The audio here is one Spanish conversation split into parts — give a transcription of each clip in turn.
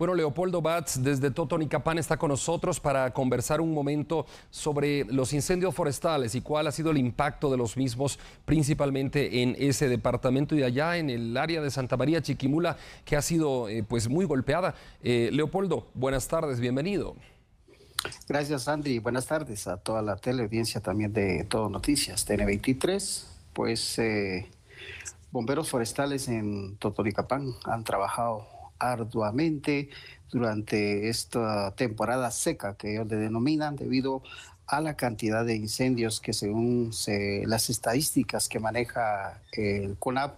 Bueno, Leopoldo Batz desde Totonicapán está con nosotros para conversar un momento sobre los incendios forestales y cuál ha sido el impacto de los mismos, principalmente en ese departamento y allá en el área de Santa María Chiquimula, que ha sido eh, pues muy golpeada. Eh, Leopoldo, buenas tardes, bienvenido. Gracias, Andy. Buenas tardes a toda la teleaudiencia también de Todo Noticias, TN23. Pues eh, bomberos forestales en Totonicapán han trabajado arduamente durante esta temporada seca que ellos le denominan debido a la cantidad de incendios que según las estadísticas que maneja el CONAP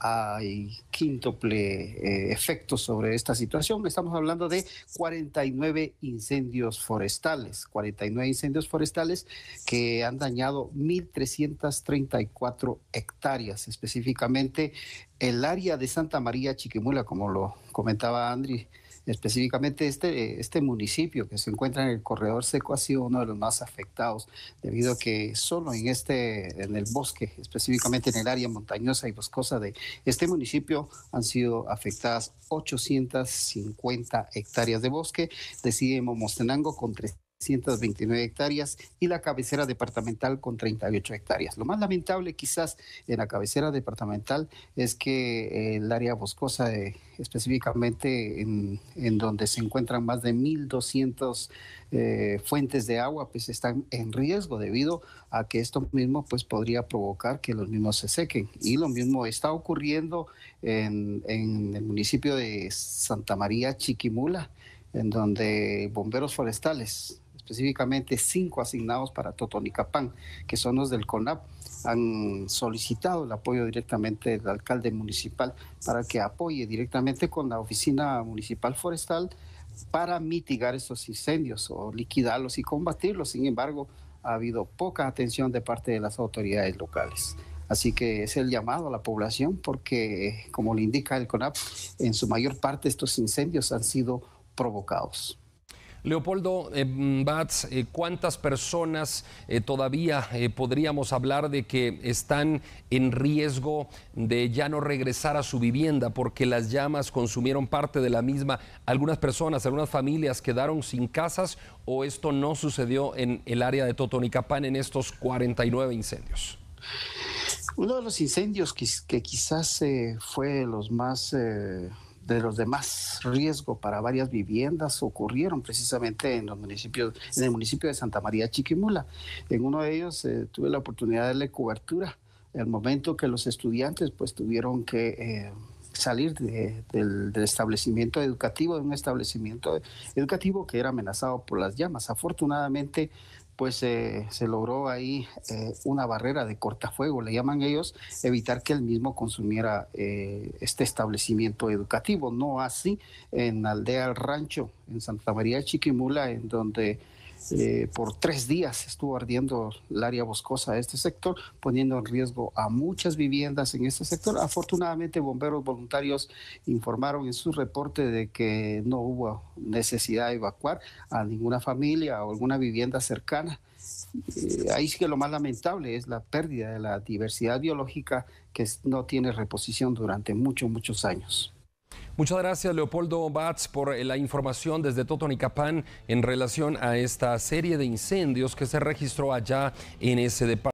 hay quíntuple eh, efecto sobre esta situación. Estamos hablando de 49 incendios forestales, 49 incendios forestales que han dañado 1.334 hectáreas, específicamente el área de Santa María Chiquimula, como lo comentaba Andri Específicamente este, este municipio que se encuentra en el corredor seco ha sido uno de los más afectados debido a que solo en este, en el bosque, específicamente en el área montañosa y boscosa de este municipio han sido afectadas 850 hectáreas de bosque. Decide Momostenango con 329 hectáreas y la cabecera departamental con 38 hectáreas. Lo más lamentable quizás en la cabecera departamental es que el área boscosa, específicamente en, donde se encuentran más de 1.200 eh, fuentes de agua, pues están en riesgo debido a que esto mismo pues podría provocar que los mismos se sequen. Y lo mismo está ocurriendo en, en el municipio de Santa María Chiquimula, en donde bomberos forestales específicamente cinco asignados para Totonicapán, que son los del CONAP, han solicitado el apoyo directamente del alcalde municipal para que apoye directamente con la oficina municipal forestal para mitigar estos incendios o liquidarlos y combatirlos. Sin embargo, ha habido poca atención de parte de las autoridades locales. Así que es el llamado a la población porque, como le indica el CONAP, en su mayor parte estos incendios han sido provocados. Leopoldo eh, Batz, eh, ¿cuántas personas eh, todavía podríamos hablar de que están en riesgo de ya no regresar a su vivienda porque las llamas consumieron parte de la misma? ¿Algunas personas, algunas familias quedaron sin casas o esto no sucedió en el área de Totonicapán en estos 49 incendios? Uno de los incendios que, quizás fue los más de los demás riesgo para varias viviendas ocurrieron precisamente en los municipios, en el municipio de Santa María Chiquimula. En uno de ellos eh, tuve la oportunidad de darle cobertura. El momento que los estudiantes pues tuvieron que eh, salir del, establecimiento educativo, de un establecimiento educativo que era amenazado por las llamas. Afortunadamente, pues se logró ahí eh, una barrera de cortafuego, le llaman ellos, evitar que el mismo consumiera eh, este establecimiento educativo. No así en Aldea El Rancho, en Santa María Chiquimula, en donde eh, por tres días estuvo ardiendo el área boscosa de este sector, poniendo en riesgo a muchas viviendas en este sector. Afortunadamente, bomberos voluntarios informaron en su reporte de que no hubo necesidad de evacuar a ninguna familia o alguna vivienda cercana. Eh, ahí sí que lo más lamentable es la pérdida de la diversidad biológica que no tiene reposición durante muchos, muchos años. Muchas gracias, Leopoldo Batz, por la información desde Totonicapán en relación a esta serie de incendios que se registró allá en ese departamento.